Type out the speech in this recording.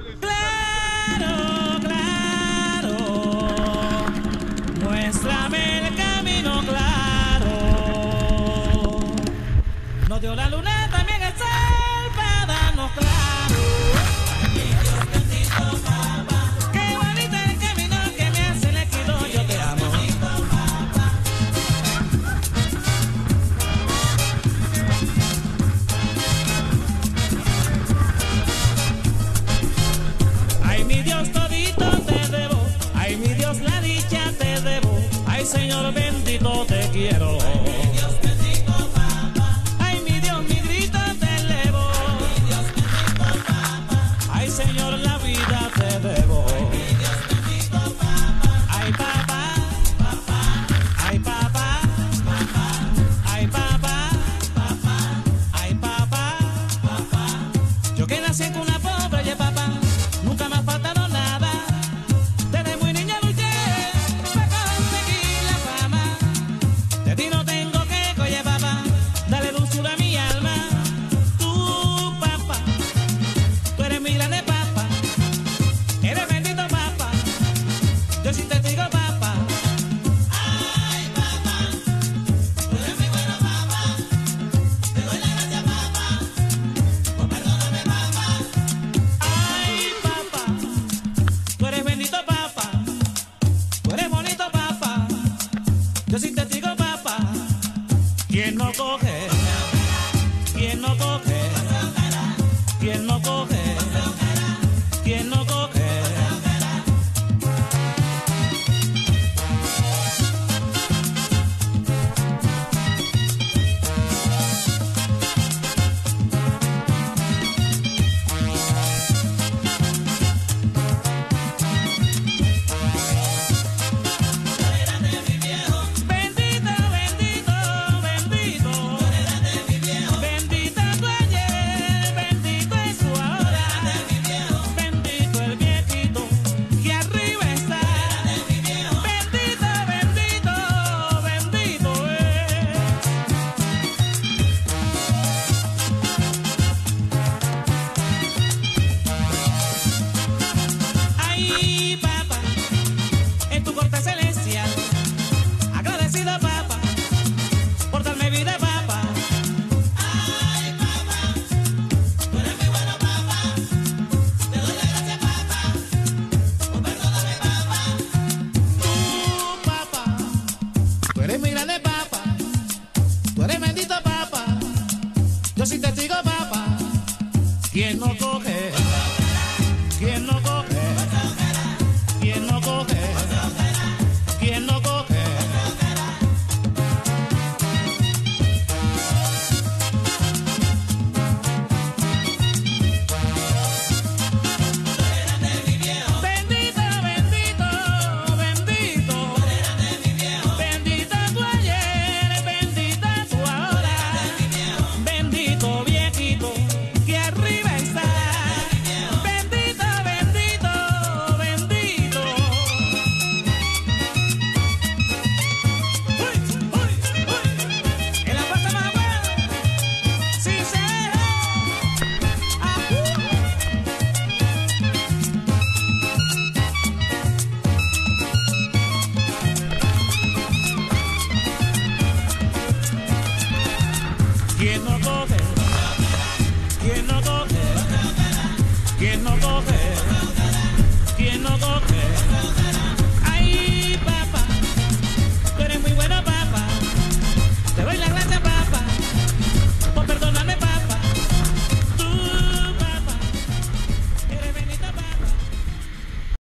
Claire! at all. Yo sí te digo, papá, ¿quién no coge? baba, quien no coge. que no